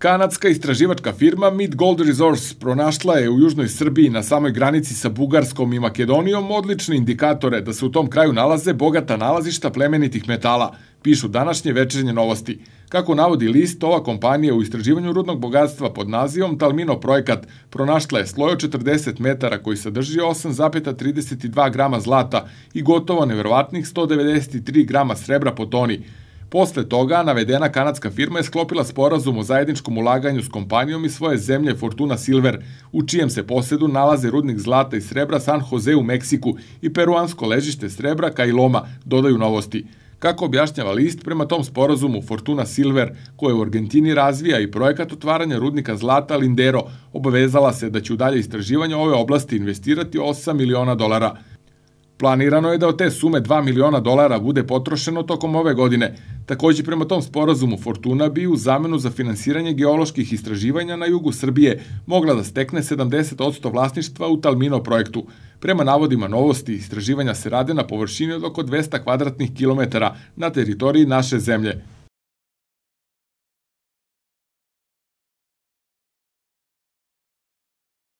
Kanadska istraživačka firma Mid Gold Resource pronašla je u južnoj Srbiji na samoj granici sa Bugarskom i Makedonijom odlične indikatore da se u tom kraju nalaze bogata nalazišta plemenitih metala, pišu današnje večernje novosti. Kako navodi list, ova kompanija u istraživanju rudnog bogatstva pod nazivom Talmino projekat pronašla je sloj od 40 metara koji sadrži 8,32 grama zlata i gotovo neverovatnih 193 grama srebra po toni, Posle toga, navedena kanadska firma je sklopila sporazum o zajedničkom ulaganju s kompanijom iz svoje zemlje Fortuna Silver, u čijem se posedu nalaze rudnik zlata i srebra San Jose u Meksiku i peruansko ležište srebra Kailoma, dodaju novosti. Kako objašnjava list, prema tom sporazumu Fortuna Silver, koje u Argentini razvija i projekat otvaranja rudnika zlata Lindero, obavezala se da će u dalje istraživanje ove oblasti investirati 8 miliona dolara – Planirano je da od te sume 2 miliona dolara bude potrošeno tokom ove godine. Takođe, prema tom sporazumu Fortuna bi u zamenu za finansiranje geoloških istraživanja na jugu Srbije mogla da stekne 70% vlasništva u Talmino projektu. Prema navodima novosti, istraživanja se rade na površini od oko 200 kvadratnih kilometara na teritoriji naše zemlje.